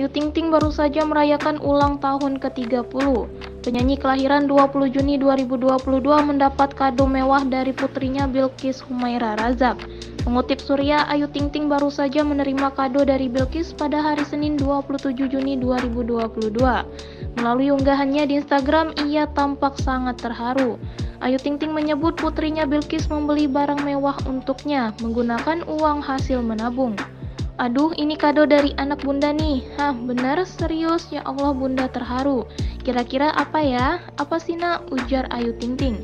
Ayu Ting Ting baru saja merayakan ulang tahun ke-30. Penyanyi kelahiran 20 Juni 2022 mendapat kado mewah dari putrinya Bilkis Humaira Razak. Mengutip Surya, Ayu Ting Ting baru saja menerima kado dari Bilkis pada hari Senin 27 Juni 2022. Melalui unggahannya di Instagram, ia tampak sangat terharu. Ayu Ting Ting menyebut putrinya Bilkis membeli barang mewah untuknya menggunakan uang hasil menabung. Aduh, ini kado dari anak bunda nih. Hah, benar serius? Ya Allah, bunda terharu. Kira-kira apa ya? Apa sih nak? Ujar Ayu Ting Ting.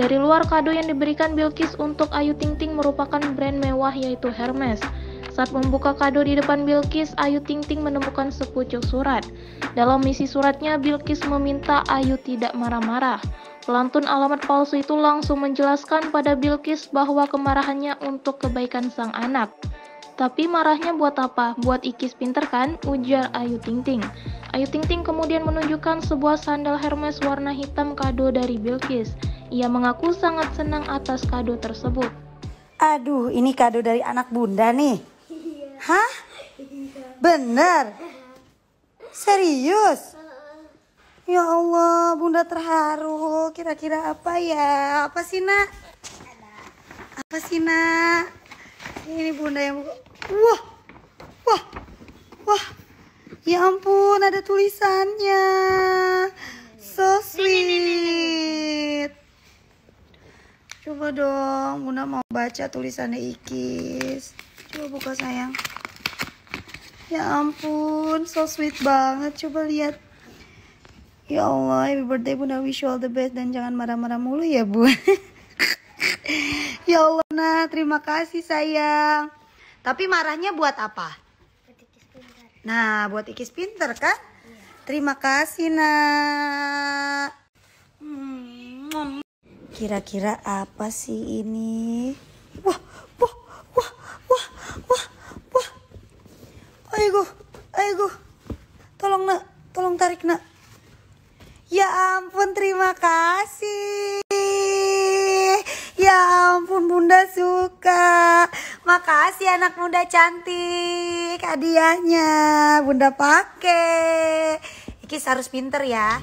Dari luar kado yang diberikan Bilkis untuk Ayu Ting Ting merupakan brand mewah yaitu Hermes. Saat membuka kado di depan Bilkis, Ayu Ting Ting menemukan sepucuk surat. Dalam misi suratnya, Bilkis meminta Ayu tidak marah-marah. Pelantun alamat palsu itu langsung menjelaskan pada Bilkis bahwa kemarahannya untuk kebaikan sang anak. Tapi marahnya buat apa? Buat Ikis pinter kan? Ujar Ayu Ting Ting. Ayu Ting Ting kemudian menunjukkan sebuah sandal Hermes warna hitam kado dari Bilkis. Ia mengaku sangat senang atas kado tersebut. Aduh, ini kado dari anak bunda nih. Hah? Bener? Serius? Ya Allah, bunda terharu. Kira-kira apa ya? Apa sih, nak? Apa sih, nak? Ini bunda yang buka. Wah, wah, wah. Ya ampun, ada tulisannya. So sweet. Coba dong, bunda mau baca tulisannya Ikis. Coba buka sayang. Ya ampun, so sweet banget. Coba lihat. Ya Allah, happy birthday bunda wish you all the best dan jangan marah-marah mulu ya bu. ya Allah, nah terima kasih sayang. Tapi marahnya buat apa? Nah, buat Ikis pinter kan? Terima kasih, nak. Hmm. Kira-kira apa sih ini? Wah, wah, wah, wah, wah, wah. Ayo, ayo, tolong nak, tolong tarik nak. Ya ampun, terima kasih. Ya ampun, bunda suka. Makasih anak muda cantik. Hadiahnya bunda pakai. Ikis harus pinter ya.